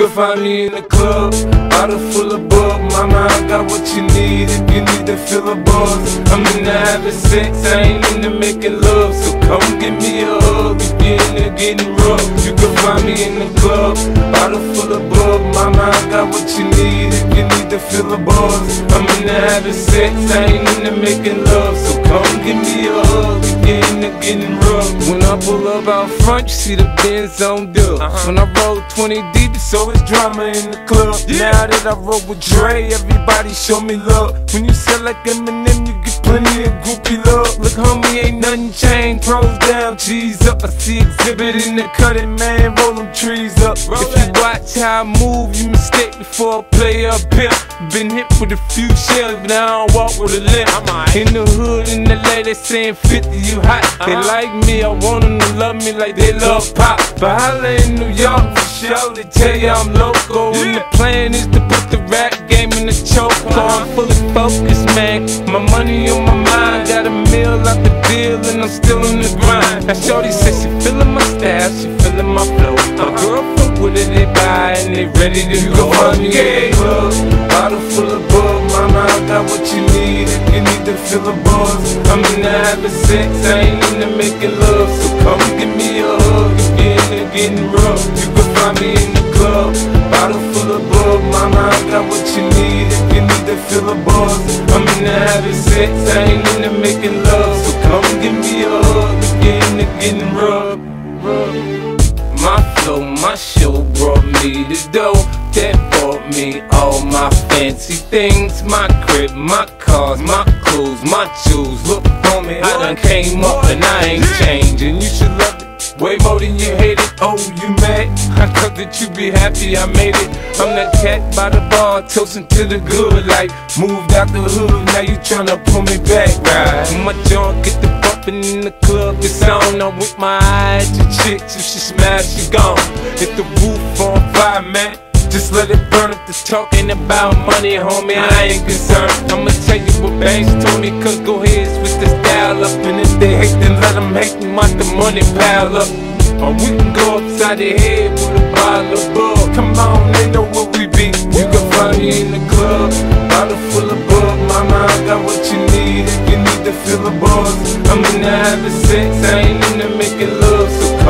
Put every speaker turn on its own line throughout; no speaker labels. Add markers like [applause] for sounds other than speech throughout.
can find me in the club, bottle full of bug. Mama, I got what you need if you need to fill a buzz. I'm into having sex, I ain't into making love. So come give me a hug if you're into getting rough. You can find me in the club, bottle full of bug. Mama, I got what you you need to fill a buzz. I'm into having sex, I ain't into making love. So come give me a hug you're into getting rough. When I pull up out front, you see the Benz on dub.
Uh-huh.
When I roll 20 deep, it's always drama in the club. Now that I roll with Dre, everybody show me love. When you sell like Eminem, plenty of groupie love. Look, homie, ain't nothing changed. Pros down, cheese up. I see Xzibit in the cutting, man. Roll them trees up. If you watch how I move, you mistake before I play a pimp. Been hit with a few shells, but I don't walk with a limp. In the hood, in the lady saying 50, you hot. They
Uh-huh.
like me, I want them to love me like they love pop. But holla in New York for sure, they tell you I'm local. And the plan is to put the rap game in the choke. I'm full focused, and I'm still in the grind. Now, Shorty says she feeling my style, she feeling my flow. My girl fuck with it, they buy, and they ready to
You
go.
find me in the
club, bottle full of bug. Mama, I got what you need if you need to fill a buzz. I'm into having sex, I ain't into making love. So come give me a hug if you're into getting rough. You can find me in the club, bottle full of bug. Mama, I got what you need if you need to fill a buzz. I'm into having sex, I ain't into making love. Getting rough. My flow, my show brought me the dough that bought me all my fancy things. My crib, my cars, my clothes, my jewels. Look, homie, I done came up and I ain't changing. You should love it. Way more than you hate it. Oh, you mad? I thought that you be happy I made it. I'm that cat by the bar, toasting to the good life. Moved out the hood, now you tryna pull me back, right? My junk get the in the club, it's on. I'm with my eyes to chicks, if she smash, she gone. Hit the roof on fire, man. Just let it burn if the talking about money, homie. I ain't concerned. I'ma tell you what Banks told me, cause go ahead, switch the style up. And if they hate, then let them hate the money pile up. Or we can go upside the head with a bottle of bug. Come on, they know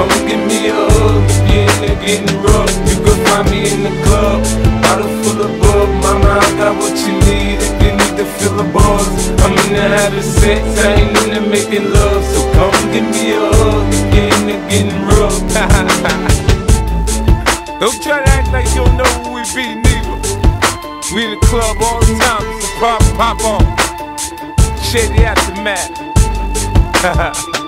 come give me a hug if you're into getting rough. You can find me in the club, bottle full of bug. Mama, I got what you need if you need to fill a buzz. I'm in into having sex, I ain't in into making love. So come give me a hug if you're into getting rough. [laughs] don't try to act like you don't know who we be, nigga. We in the club all the time, so pop, pop on. Shady aftermath. You [laughs]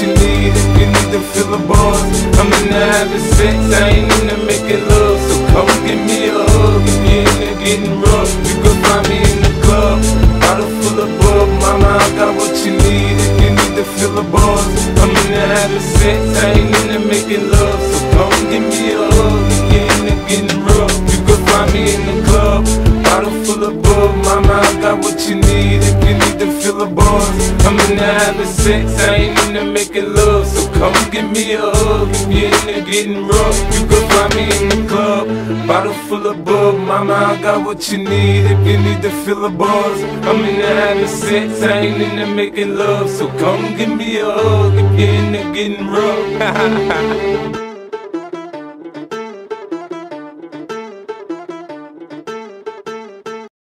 you need if you need to fill a buzz. I'm into having sex, I ain't into making love. So come give me a hug if you're into getting rough. You can find me in the club, bottle full of bug. Mama, I got what you need if you need to fill a buzz. I'm into having sex, I ain't into making Into having sex, I ain't into making love. So come give me a hug if you're into getting rough. You can find me in the club, bottle full of bug. Mama, I got what you need if you need to fill a buzz. I'm into having sex, I ain't into making love. So come give me a hug if you're into getting rough. [laughs]